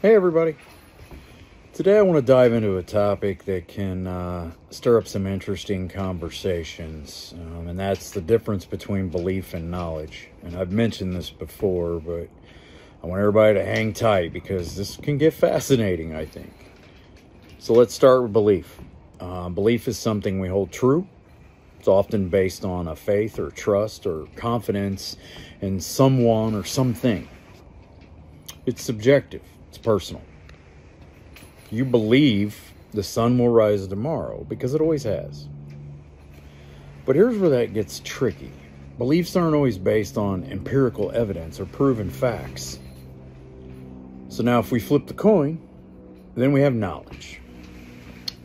Hey, everybody. Today I want to dive into a topic that can uh, stir up some interesting conversations, um, and that's the difference between belief and knowledge. And I've mentioned this before, but I want everybody to hang tight because this can get fascinating, I think. So let's start with belief. Uh, belief is something we hold true. It's often based on a faith or trust or confidence in someone or something. It's subjective it's personal. You believe the sun will rise tomorrow because it always has. But here's where that gets tricky. Beliefs aren't always based on empirical evidence or proven facts. So now, if we flip the coin, then we have knowledge.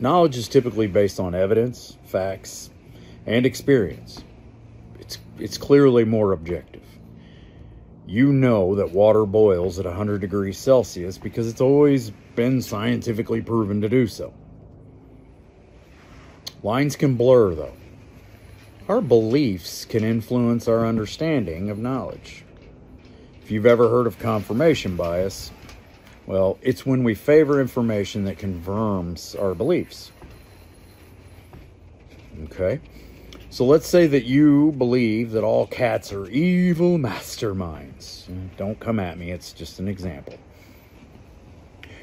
Knowledge is typically based on evidence, facts, and experience. It's, it's clearly more objective you know that water boils at 100 degrees Celsius because it's always been scientifically proven to do so. Lines can blur, though. Our beliefs can influence our understanding of knowledge. If you've ever heard of confirmation bias, well, it's when we favor information that confirms our beliefs. Okay? So let's say that you believe that all cats are evil masterminds. Don't come at me, it's just an example.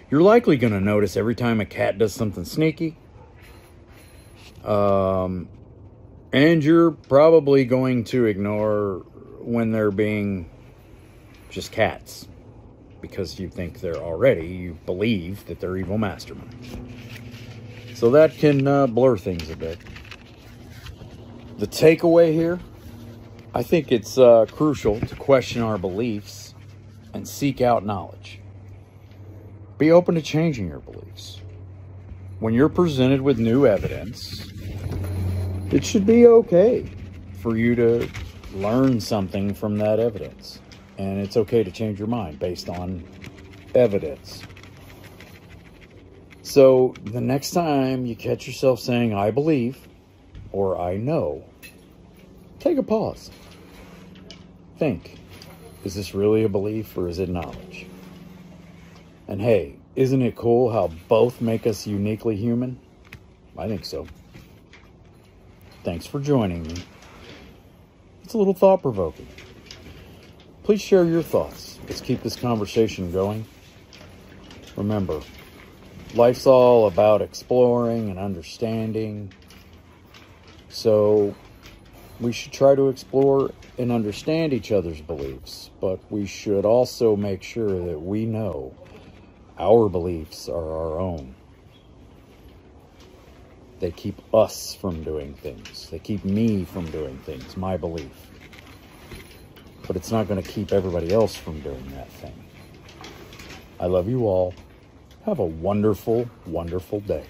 You're likely going to notice every time a cat does something sneaky. Um, and you're probably going to ignore when they're being just cats because you think they're already, you believe that they're evil masterminds. So that can uh, blur things a bit the takeaway here, I think it's uh, crucial to question our beliefs and seek out knowledge. Be open to changing your beliefs. When you're presented with new evidence, it should be okay for you to learn something from that evidence. And it's okay to change your mind based on evidence. So the next time you catch yourself saying, I believe, or I know, take a pause. Think is this really a belief or is it knowledge? And hey, isn't it cool how both make us uniquely human? I think so. Thanks for joining me. It's a little thought provoking. Please share your thoughts. Let's keep this conversation going. Remember, life's all about exploring and understanding. So we should try to explore and understand each other's beliefs, but we should also make sure that we know our beliefs are our own. They keep us from doing things. They keep me from doing things, my belief. But it's not going to keep everybody else from doing that thing. I love you all. Have a wonderful, wonderful day.